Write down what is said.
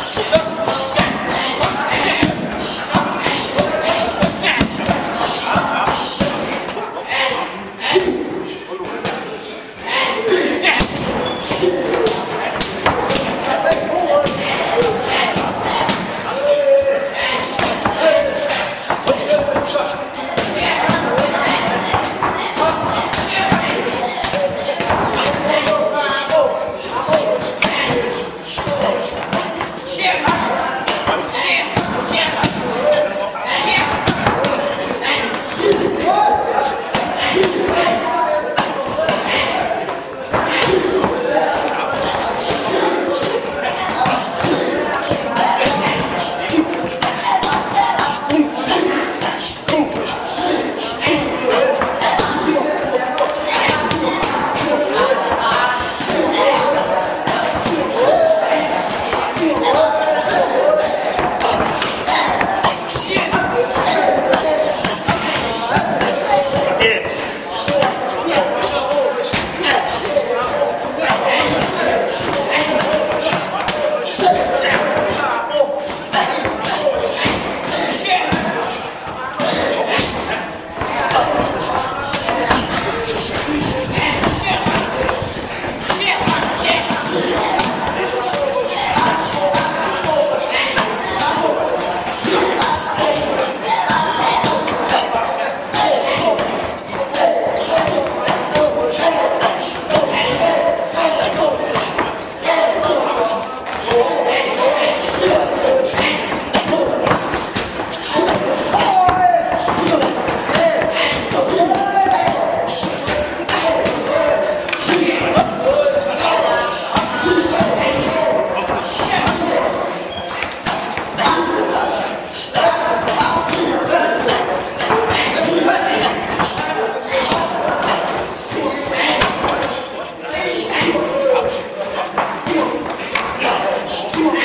Shit. Christ.